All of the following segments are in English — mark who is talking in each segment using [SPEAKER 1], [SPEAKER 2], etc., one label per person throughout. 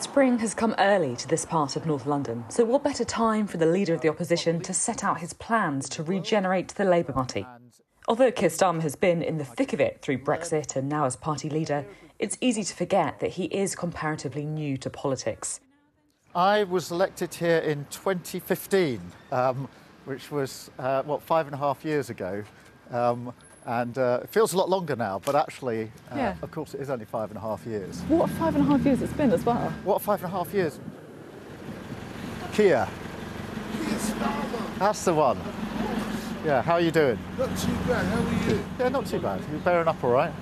[SPEAKER 1] Spring has come early to this part of North London, so what better time for the leader of the opposition to set out his plans to regenerate the Labour Party? Although Keir Starmer has been in the thick of it through Brexit and now as party leader, it's easy to forget that he is comparatively new to politics.
[SPEAKER 2] I was elected here in 2015, um, which was, uh, what, five and a half years ago. Um, and uh, it feels a lot longer now, but actually, uh,
[SPEAKER 1] Yeah.
[SPEAKER 2] of course, it is only five and a half years.
[SPEAKER 1] What five and a half years it's been as well?
[SPEAKER 2] What, five and a half years? Keir. Keir That's the one. Yeah, how are you doing?
[SPEAKER 3] Not too bad. How are you?
[SPEAKER 2] Yeah, not too bad. You're bearing up all right?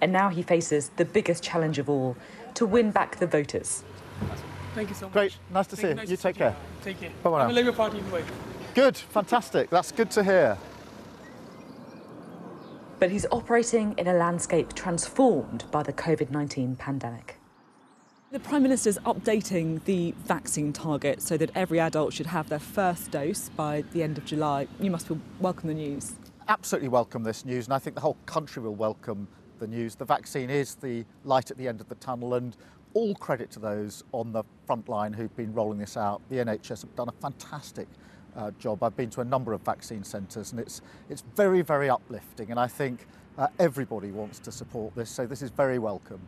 [SPEAKER 1] And now he faces the biggest challenge of all to win back the voters.
[SPEAKER 4] Thank you so much.
[SPEAKER 2] Great, nice to see you.
[SPEAKER 4] Nice
[SPEAKER 2] You
[SPEAKER 4] to
[SPEAKER 2] take
[SPEAKER 4] see
[SPEAKER 2] care.
[SPEAKER 4] Take care.
[SPEAKER 2] Bye-bye
[SPEAKER 4] I'm
[SPEAKER 2] now.
[SPEAKER 4] a Labour Party employee.
[SPEAKER 2] Good, fantastic. That's good to hear.
[SPEAKER 1] But he's operating in a landscape transformed by the COVID 19 pandemic.
[SPEAKER 5] The Prime Minister's updating the vaccine target so that every adult should have their first dose by the end of July. You must welcome the news.
[SPEAKER 2] absolutely welcome this news, and I think the whole country will welcome the news. The vaccine is the light at the end of the tunnel, and all credit to those on the front line who've been rolling this out. The NHS have done a fantastic uh, job. I've been to a number of vaccine centres, and it's it's very very uplifting, and I think uh, everybody wants to support this. So this is very welcome.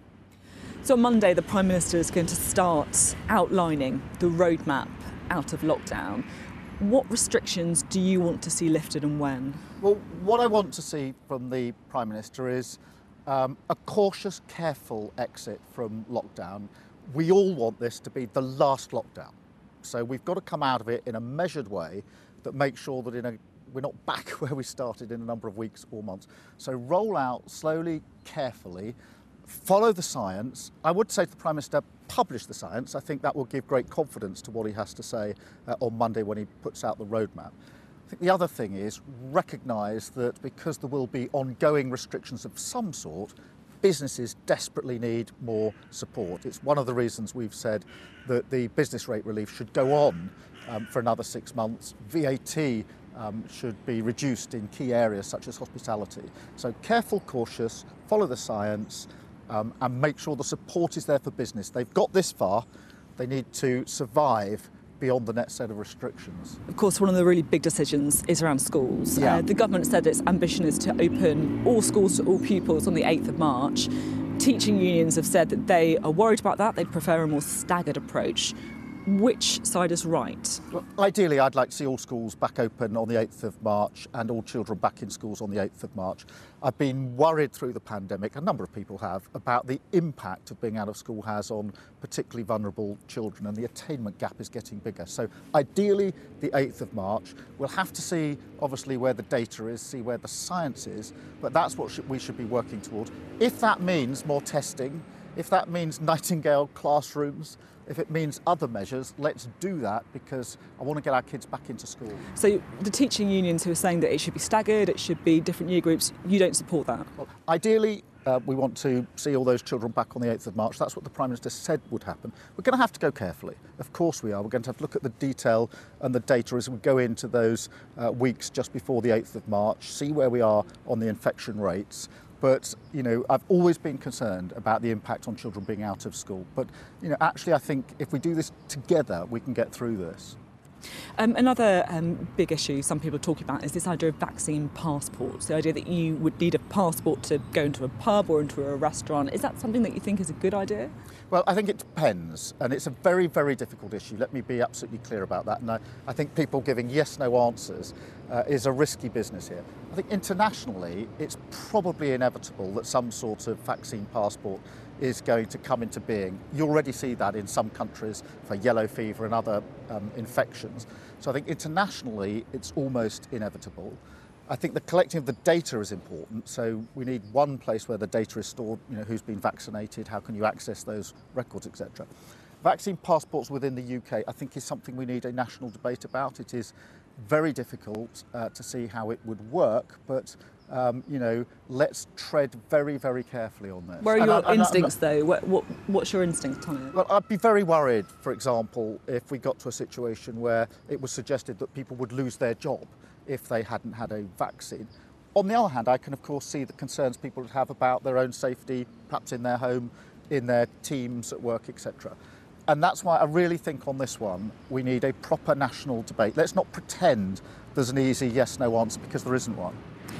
[SPEAKER 5] So on Monday, the Prime Minister is going to start outlining the roadmap out of lockdown. What restrictions do you want to see lifted and when?
[SPEAKER 2] Well, what I want to see from the Prime Minister is um, a cautious, careful exit from lockdown. We all want this to be the last lockdown. So we've got to come out of it in a measured way that makes sure that in a, we're not back where we started in a number of weeks or months. So roll out slowly, carefully, follow the science. I would say to the Prime Minister, publish the science. I think that will give great confidence to what he has to say uh, on Monday when he puts out the roadmap. I think the other thing is recognise that because there will be ongoing restrictions of some sort, businesses desperately need more support. It's one of the reasons we've said that the business rate relief should go on um, for another six months. VAT um, should be reduced in key areas such as hospitality. So careful, cautious, follow the science, um, and make sure the support is there for business. They've got this far, they need to survive beyond the next set of restrictions.
[SPEAKER 5] Of course, one of the really big decisions is around schools.
[SPEAKER 2] Yeah.
[SPEAKER 5] Uh, the government said its ambition is to open all schools to all pupils on the 8th of March. Teaching unions have said that they are worried about that. They'd prefer a more staggered approach. Which side is right?
[SPEAKER 2] Well, ideally, I'd like to see all schools back open on the 8th of March and all children back in schools on the 8th of March. I've been worried through the pandemic, a number of people have, about the impact of being out of school has on particularly vulnerable children, and the attainment gap is getting bigger. So, ideally, the 8th of March. We'll have to see, obviously, where the data is, see where the science is, but that's what we should be working towards. If that means more testing, if that means Nightingale classrooms, if it means other measures, let's do that because I want to get our kids back into school.
[SPEAKER 5] So, the teaching unions who are saying that it should be staggered, it should be different year groups, you don't support that?
[SPEAKER 2] Well, ideally, uh, we want to see all those children back on the 8th of March. That's what the Prime Minister said would happen. We're going to have to go carefully. Of course we are. We're going to have to look at the detail and the data as we go into those uh, weeks just before the 8th of March, see where we are on the infection rates. But, you know, I've always been concerned about the impact on children being out of school. But, you know, actually I think if we do this together, we can get through this.
[SPEAKER 5] Um, another um, big issue some people are talking about is this idea of vaccine passports. The idea that you would need a passport to go into a pub or into a restaurant. Is that something that you think is a good idea?
[SPEAKER 2] Well, I think it depends, and it's a very, very difficult issue. Let me be absolutely clear about that. And I, I think people giving yes no answers uh, is a risky business here. I think internationally, it's probably inevitable that some sort of vaccine passport is going to come into being. You already see that in some countries for yellow fever and other um, infections. So I think internationally, it's almost inevitable. I think the collecting of the data is important. So we need one place where the data is stored, you know, who's been vaccinated, how can you access those records, etc. Vaccine passports within the UK, I think, is something we need a national debate about. It is very difficult uh, to see how it would work, but um, you know, let's tread very, very carefully on this.
[SPEAKER 5] Where are
[SPEAKER 2] And
[SPEAKER 5] your
[SPEAKER 2] I- and I-
[SPEAKER 5] instincts, though? What, what, what's your instinct on it?
[SPEAKER 2] well, I'd be very worried, for example, if we got to a situation where it was suggested that people would lose their job if they hadn't had a vaccine. On the other hand, I can, of course, see the concerns people would have about their own safety, perhaps in their home, in their teams at work, etc. And that's why I really think on this one we need a proper national debate. Let's not pretend there's an easy yes no answer because there isn't one.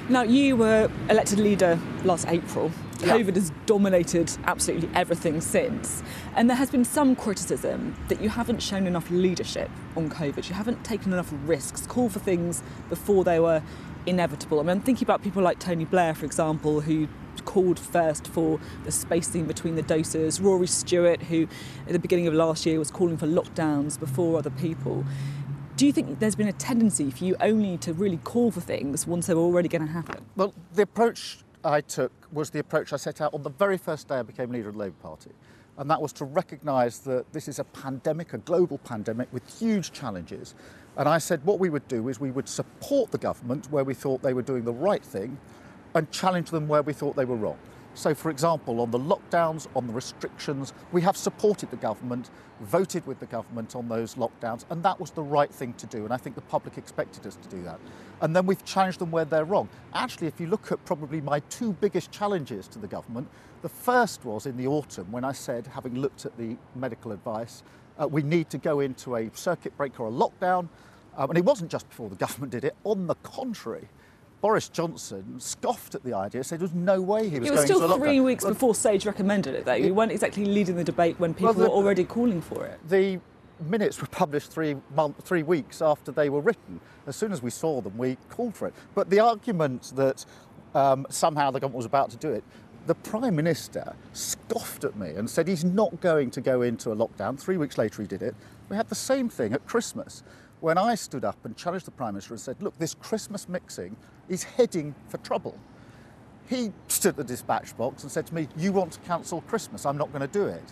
[SPEAKER 5] Now, you were elected leader last April.
[SPEAKER 2] Yeah.
[SPEAKER 5] COVID has dominated absolutely everything since. And there has been some criticism that you haven't shown enough leadership on COVID. You haven't taken enough risks, called for things before they were inevitable. I mean, I'm thinking about people like Tony Blair, for example, who called first for the spacing between the doses, Rory Stewart, who at the beginning of last year was calling for lockdowns before other people. Do you think there's been a tendency for you only to really call for things once they're already going to happen?
[SPEAKER 2] Well, the approach I took was the approach I set out on the very first day I became leader of the Labour Party. And that was to recognise that this is a pandemic, a global pandemic with huge challenges. And I said what we would do is we would support the government where we thought they were doing the right thing and challenge them where we thought they were wrong. So, for example, on the lockdowns, on the restrictions, we have supported the government, voted with the government on those lockdowns, and that was the right thing to do. And I think the public expected us to do that. And then we've challenged them where they're wrong. Actually, if you look at probably my two biggest challenges to the government, the first was in the autumn when I said, having looked at the medical advice, uh, we need to go into a circuit breaker or a lockdown. Um, and it wasn't just before the government did it, on the contrary. Boris Johnson scoffed at the idea, said there was no way he was
[SPEAKER 5] It was
[SPEAKER 2] going
[SPEAKER 5] still
[SPEAKER 2] to
[SPEAKER 5] three weeks
[SPEAKER 2] Well,
[SPEAKER 5] before Sage recommended it, though. You weren't exactly leading the debate when people
[SPEAKER 2] Well, the-
[SPEAKER 5] were already calling for it.
[SPEAKER 2] The minutes were published three, month, three weeks after they were written. As soon as we saw them, we called for it. But the argument that um, somehow the government was about to do it, the Prime Minister scoffed at me and said he's not going to go into a lockdown. Three weeks later, he did it. We had the same thing at Christmas when I stood up and challenged the Prime Minister and said, Look, this Christmas mixing is heading for trouble. He stood at the dispatch box and said to me, You want to cancel Christmas? I'm not going to do it.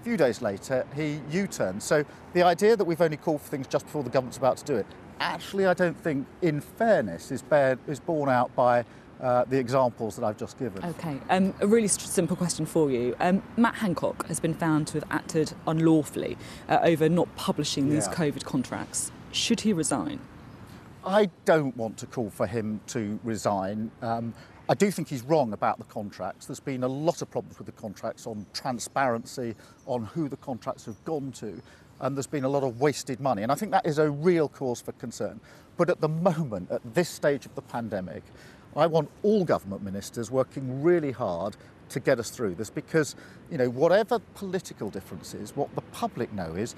[SPEAKER 2] A few days later, he U turned. So the idea that we've only called for things just before the government's about to do it, actually, I don't think, in fairness, is, bear, is borne out by uh, the examples that I've just given.
[SPEAKER 5] Okay, um, a really simple question for you. Um, Matt Hancock has been found to have acted unlawfully uh, over not publishing these
[SPEAKER 2] Yeah.
[SPEAKER 5] COVID contracts. Should he resign?
[SPEAKER 2] I don't want to call for him to resign. Um, I do think he's wrong about the contracts. There's been a lot of problems with the contracts on transparency, on who the contracts have gone to, and there's been a lot of wasted money. And I think that is a real cause for concern. But at the moment, at this stage of the pandemic, I want all government ministers working really hard to get us through this because, you know, whatever political differences, what the public know is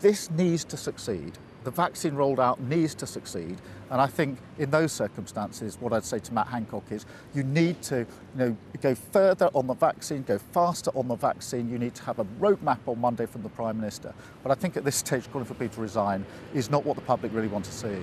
[SPEAKER 2] this needs to succeed. The vaccine rolled out needs to succeed. And I think in those circumstances, what I'd say to Matt Hancock is you need to you know, go further on the vaccine, go faster on the vaccine. You need to have a roadmap on Monday from the Prime Minister. But I think at this stage, calling for people to resign is not what the public really want to see.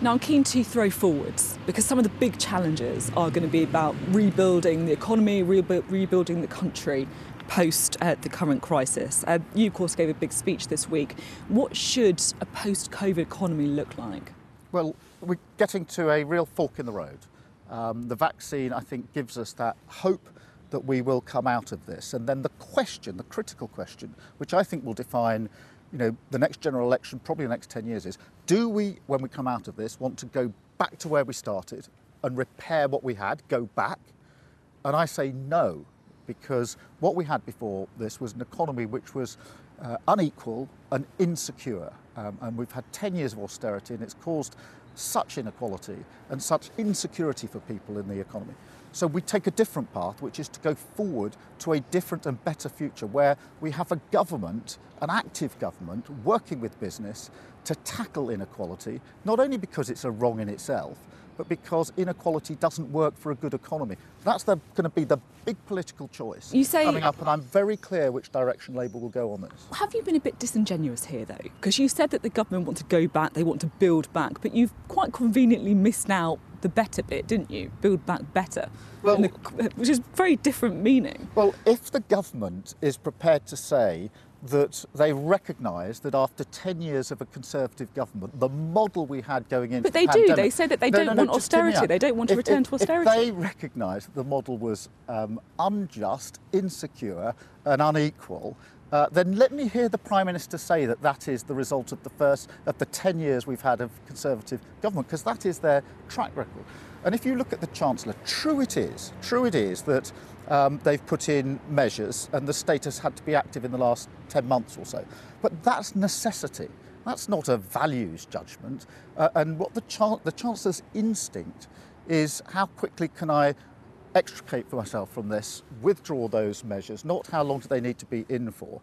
[SPEAKER 5] Now, I'm keen to throw forwards because some of the big challenges are going to be about rebuilding the economy, rebu- rebuilding the country post uh, the current crisis. Uh, you, of course, gave a big speech this week. What should a post COVID economy look like?
[SPEAKER 2] Well, we're getting to a real fork in the road. Um, the vaccine, I think, gives us that hope that we will come out of this. And then the question, the critical question, which I think will define you know, the next general election, probably the next 10 years, is do we, when we come out of this, want to go back to where we started and repair what we had, go back? And I say no, because what we had before this was an economy which was uh, unequal and insecure. Um, and we've had 10 years of austerity, and it's caused such inequality and such insecurity for people in the economy. So we take a different path, which is to go forward to a different and better future where we have a government, an active government, working with business to tackle inequality, not only because it's a wrong in itself, but because inequality doesn't work for a good economy. That's the, going to be the big political choice
[SPEAKER 5] You say-
[SPEAKER 2] coming up, and I'm very clear which direction Labour will go on this.
[SPEAKER 5] Have you been a bit disingenuous here, though? Because you said that the government want to go back, they want to build back, but you've quite conveniently missed out the better bit, didn't you? Build back better,
[SPEAKER 2] Well-
[SPEAKER 5] the- which is very different meaning.
[SPEAKER 2] Well, if the government is prepared to say that they recognise that after 10 years of a Conservative government, the model we had going into
[SPEAKER 5] But they
[SPEAKER 2] the
[SPEAKER 5] do.
[SPEAKER 2] pandemic-
[SPEAKER 5] They say that they
[SPEAKER 2] No,
[SPEAKER 5] don't
[SPEAKER 2] no, no,
[SPEAKER 5] want
[SPEAKER 2] just hear me
[SPEAKER 5] austerity. They don't want to
[SPEAKER 2] If-
[SPEAKER 5] return
[SPEAKER 2] if-
[SPEAKER 5] to austerity.
[SPEAKER 2] If they recognise that the model was um, unjust, insecure and unequal, uh, then let me hear the Prime Minister say that that is the result of the first of the 10 years we've had of Conservative government, because that is their track record. And if you look at the Chancellor, true it is, true it is that um, they've put in measures and the state has had to be active in the last 10 months or so. But that's necessity. That's not a values judgment. Uh, and what the, chan- the Chancellor's instinct is how quickly can I extricate myself from this, withdraw those measures, not how long do they need to be in for.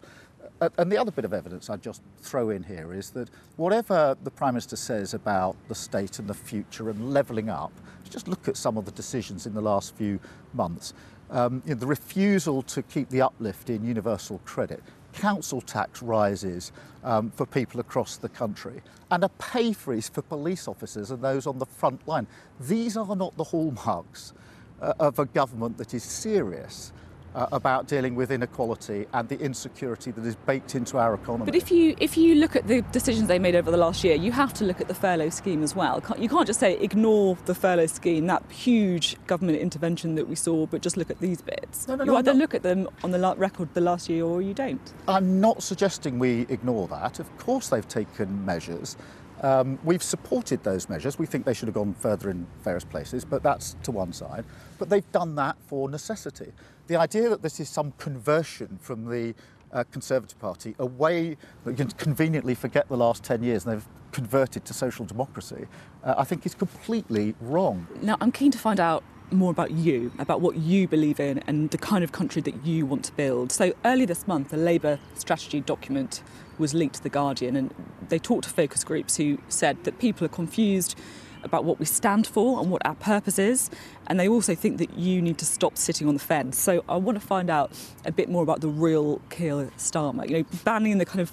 [SPEAKER 2] Uh, and the other bit of evidence I'd just throw in here is that whatever the Prime Minister says about the state and the future and levelling up, just look at some of the decisions in the last few months. Um, you know, the refusal to keep the uplift in universal credit, council tax rises um, for people across the country, and a pay freeze for police officers and those on the front line. These are not the hallmarks of a government that is serious uh, about dealing with inequality and the insecurity that is baked into our economy.
[SPEAKER 5] But if you if you look at the decisions they made over the last year, you have to look at the furlough scheme as well. You can't just say ignore the furlough scheme, that huge government intervention that we saw, but just look at these bits.
[SPEAKER 2] No, no,
[SPEAKER 5] you either
[SPEAKER 2] no.
[SPEAKER 5] look at them on the record the last year or you don't.
[SPEAKER 2] I'm not suggesting we ignore that. Of course, they've taken measures. Um, we've supported those measures. We think they should have gone further in various places, but that's to one side. But they've done that for necessity. The idea that this is some conversion from the uh, Conservative Party away, that you can conveniently forget the last 10 years and they've converted to social democracy, uh, I think is completely wrong.
[SPEAKER 5] Now, I'm keen to find out more about you, about what you believe in, and the kind of country that you want to build. So, early this month, a Labour strategy document was linked to The Guardian, and they talked to focus groups who said that people are confused about what we stand for and what our purpose is, and they also think that you need to stop sitting on the fence. So, I want to find out a bit more about the real Keir Starmer, you know, banning the kind of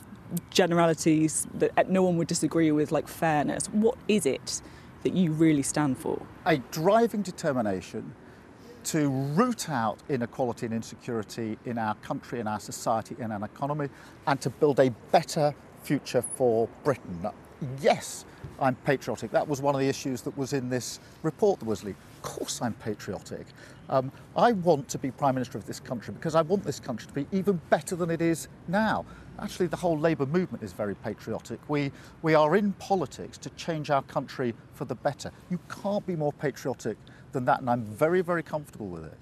[SPEAKER 5] generalities that no one would disagree with, like fairness. What is it that you really stand for?
[SPEAKER 2] A driving determination to root out inequality and insecurity in our country, in our society, in our economy, and to build a better future for Britain. Yes, I'm patriotic. That was one of the issues that was in this report leaked. Of course, I'm patriotic. Um, I want to be Prime Minister of this country because I want this country to be even better than it is now. Actually, the whole Labour movement is very patriotic. We, we are in politics to change our country for the better. You can't be more patriotic than that, and I'm very, very comfortable with it.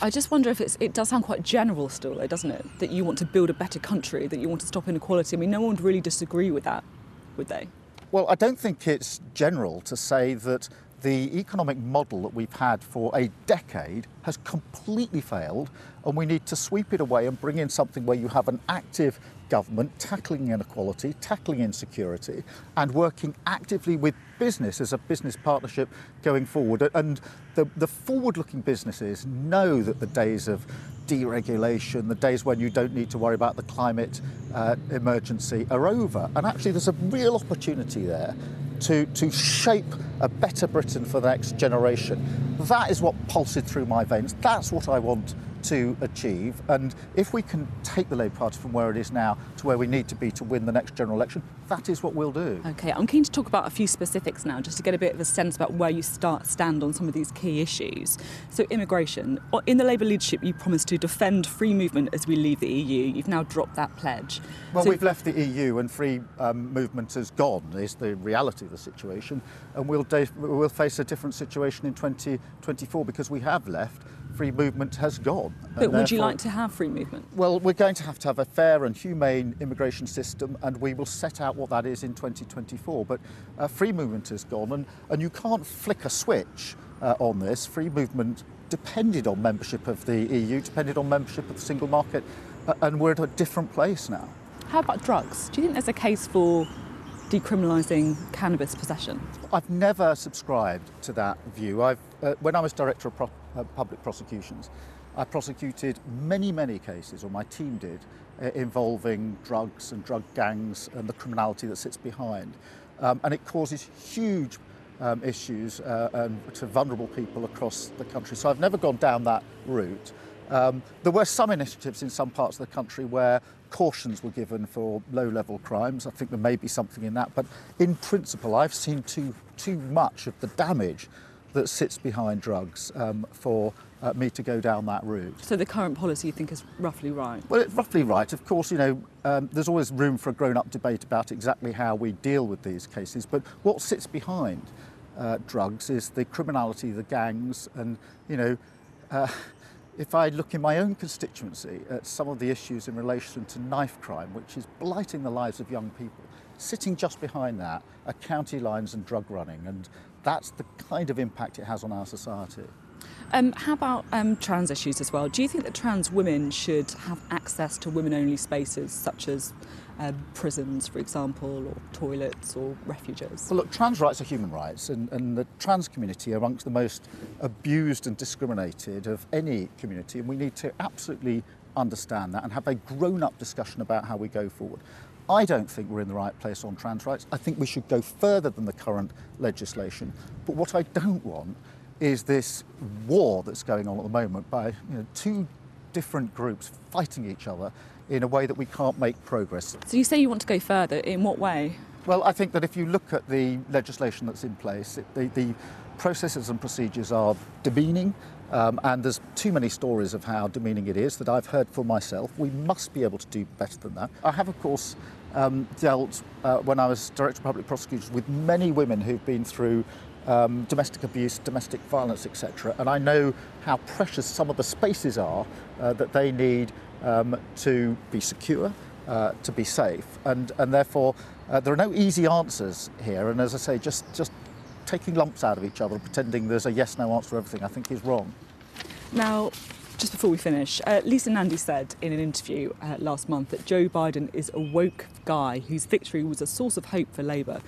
[SPEAKER 5] I just wonder if it's, it does sound quite general still, though, doesn't it? That you want to build a better country, that you want to stop inequality. I mean, no one would really disagree with that, would they?
[SPEAKER 2] Well, I don't think it's general to say that the economic model that we've had for a decade has completely failed, and we need to sweep it away and bring in something where you have an active government tackling inequality, tackling insecurity, and working actively with business as a business partnership going forward. And the, the forward looking businesses know that the days of deregulation, the days when you don't need to worry about the climate uh, emergency are over. And actually, there's a real opportunity there to, to shape a better Britain for the next generation. That is what pulsed through my veins. That's what I want to achieve. And if we can take the Labour Party from where it is now to where we need to be to win the next general election, that is what we'll do.
[SPEAKER 5] Okay, I'm keen to talk about a few specifics now, just to get a bit of a sense about where you start stand on some of these key issues. So, immigration. In the Labour leadership, you promised to defend free movement as we leave the EU. You've now dropped that pledge.
[SPEAKER 2] Well,
[SPEAKER 5] so,
[SPEAKER 2] we've left the EU and free um, movement has gone, is the reality of the situation. And we'll, we'll face a different situation in 2024 because we have left free movement has gone.
[SPEAKER 5] But would you like to have free movement?
[SPEAKER 2] Well, we're going to have to have a fair and humane immigration system, and we will set out what that is in 2024. But uh, free movement has gone, and, and you can't flick a switch uh, on this. Free movement depended on membership of the EU, depended on membership of the single market, uh, and we're at a different place now.
[SPEAKER 5] How about drugs? Do you think there's a case for decriminalising cannabis possession?
[SPEAKER 2] I've never subscribed to that view. I've, uh, when I was director of pro- uh, public prosecutions, I prosecuted many, many cases, or my team did, uh, involving drugs and drug gangs and the criminality that sits behind. Um, and it causes huge um, issues uh, to vulnerable people across the country. So I've never gone down that route. Um, there were some initiatives in some parts of the country where cautions were given for low level crimes. I think there may be something in that. But in principle, I've seen too, too much of the damage that sits behind drugs um, for uh, me to go down that route.
[SPEAKER 5] So the current policy you think is roughly right?
[SPEAKER 2] Well, it's roughly right. Of course, you know, um, there's always room for a grown-up debate about exactly how we deal with these cases. But what sits behind uh, drugs is the criminality, the gangs, and you know, uh, if I look in my own constituency at some of the issues in relation to knife crime, which is blighting the lives of young people, sitting just behind that are county lines and drug running, and that's the kind of impact it has on our society.
[SPEAKER 5] Um, how about um, trans issues as well? Do you think that trans women should have access to women only spaces such as um, prisons, for example, or toilets or refuges?
[SPEAKER 2] Well, look, trans rights are human rights, and, and the trans community are amongst the most abused and discriminated of any community, and we need to absolutely understand that and have a grown up discussion about how we go forward. I don't think we're in the right place on trans rights. I think we should go further than the current legislation. But what I don't want is this war that's going on at the moment by you know, two different groups fighting each other in a way that we can't make progress.
[SPEAKER 5] So you say you want to go further. In what way?
[SPEAKER 2] Well, I think that if you look at the legislation that's in place, it, the, the processes and procedures are demeaning. Um, and there's too many stories of how demeaning it is that I've heard for myself. We must be able to do better than that. I have, of course, um, dealt uh, when I was Director of Public Prosecutors with many women who've been through um, domestic abuse, domestic violence, etc. And I know how precious some of the spaces are uh, that they need um, to be secure, uh, to be safe, and and therefore uh, there are no easy answers here. And as I say, just just taking lumps out of each other, pretending there's a yes/no answer to everything, I think is wrong.
[SPEAKER 5] Now, just before we finish, uh, Lisa Nandy said in an interview uh, last month that Joe Biden is a woke guy whose victory was a source of hope for Labour.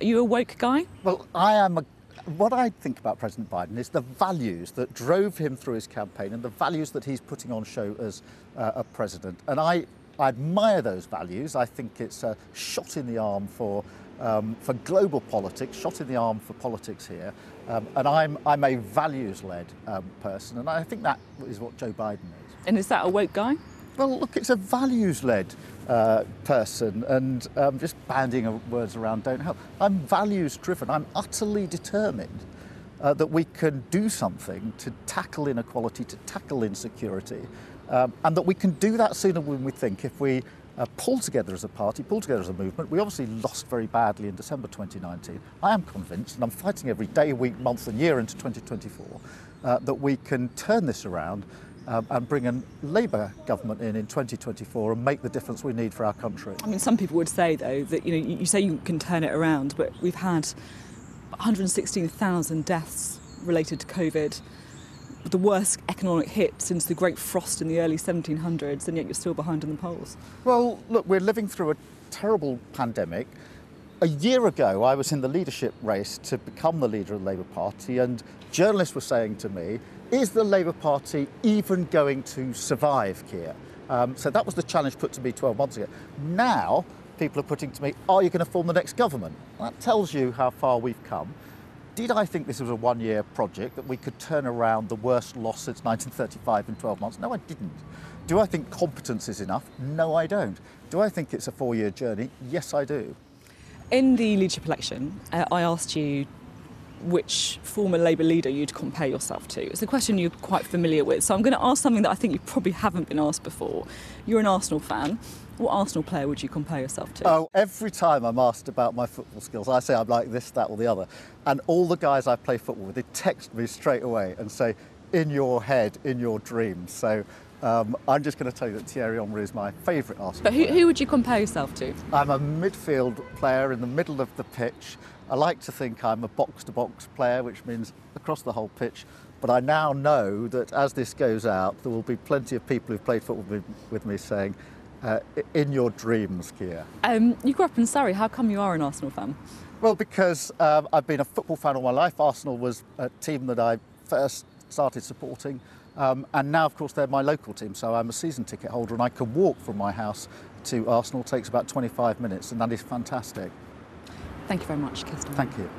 [SPEAKER 5] Are you a woke guy?
[SPEAKER 2] Well, I am a what I think about President Biden is the values that drove him through his campaign and the values that he's putting on show as uh, a president. And I, I admire those values. I think it's a shot in the arm for, um, for global politics, shot in the arm for politics here. Um, and I'm, I'm a values led um, person, and I think that is what Joe Biden is.
[SPEAKER 5] And is that a woke guy?
[SPEAKER 2] Well, look, it's a values-led uh, person, and um, just banding words around don't help. I'm values-driven. I'm utterly determined uh, that we can do something to tackle inequality, to tackle insecurity, um, and that we can do that sooner than we think if we uh, pull together as a party, pull together as a movement. We obviously lost very badly in December 2019. I am convinced, and I'm fighting every day, week, month, and year into 2024, uh, that we can turn this around um, and bring a Labour government in in 2024 and make the difference we need for our country.
[SPEAKER 5] I mean, some people would say, though, that you know, you say you can turn it around, but we've had 116,000 deaths related to COVID, the worst economic hit since the Great Frost in the early 1700s, and yet you're still behind in the polls.
[SPEAKER 2] Well, look, we're living through a terrible pandemic. A year ago, I was in the leadership race to become the leader of the Labour Party, and journalists were saying to me, is the Labour Party even going to survive, Keir? Um, so that was the challenge put to me 12 months ago. Now, people are putting to me, are you going to form the next government? That tells you how far we've come. Did I think this was a one year project that we could turn around the worst loss since 1935 in 12 months? No, I didn't. Do I think competence is enough? No, I don't. Do I think it's a four year journey? Yes, I do.
[SPEAKER 5] In the leadership election, uh, I asked you which former Labour leader you'd compare yourself to. It's a question you're quite familiar with. So I'm going to ask something that I think you probably haven't been asked before. You're an Arsenal fan. What Arsenal player would you compare yourself to?
[SPEAKER 2] Oh, every time I'm asked about my football skills, I say I'm like this, that, or the other. And all the guys I play football with, they text me straight away and say, in your head, in your dreams. So um, I'm just going to tell you that Thierry Henry is my favourite Arsenal
[SPEAKER 5] But who, who would you compare yourself to?
[SPEAKER 2] I'm a midfield player in the middle of the pitch. I like to think I'm a box to box player, which means across the whole pitch. But I now know that as this goes out, there will be plenty of people who've played football with, me saying, uh, in your dreams, Keir.
[SPEAKER 5] Um, you grew up in Surrey. How come you are an Arsenal fan?
[SPEAKER 2] Well, because um, I've been a football fan all my life. Arsenal was a team that I first started supporting. Um, and now, of course, they're my local team, so I'm a season ticket holder and I can walk from my house to Arsenal. It takes about 25 minutes, and that is fantastic.
[SPEAKER 5] Thank you very much, Kirsten.
[SPEAKER 2] Thank you.